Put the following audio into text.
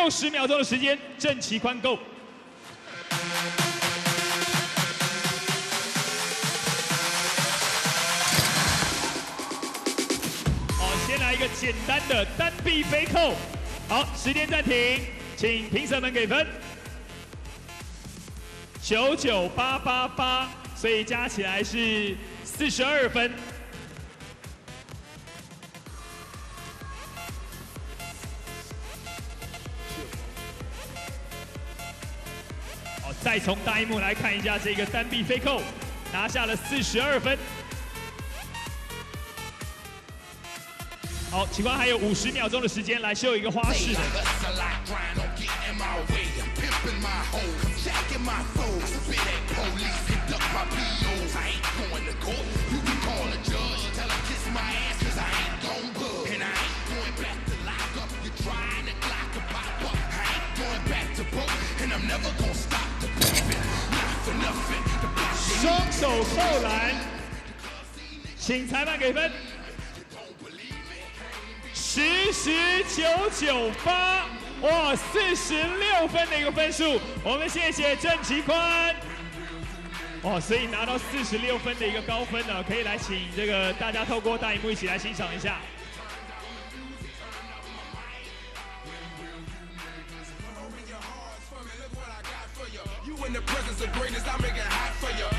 六十秒钟的时间，郑奇宽 Go。好，先来一个简单的单臂飞扣。好，时间暂停，请评审们给分。九九八八八，所以加起来是四十二分。再从大荧幕来看一下这个单臂飞扣，拿下了四十二分。好，警官还有五十秒钟的时间来秀一个花式的。双手扣篮，请裁判给分。十十九九八，哇，四十六分的一个分数，我们谢谢郑奇宽。哦，所以拿到四十六分的一个高分呢，可以来请这个大家透过大荧幕一起来欣赏一下。In the presence of greatness, I make it hot for you.